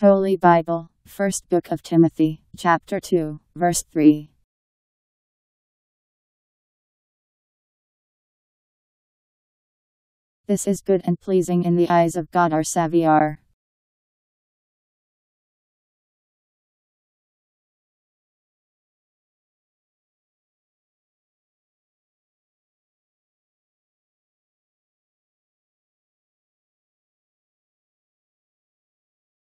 Holy Bible, First Book of Timothy, chapter 2, verse 3. This is good and pleasing in the eyes of God our Savior.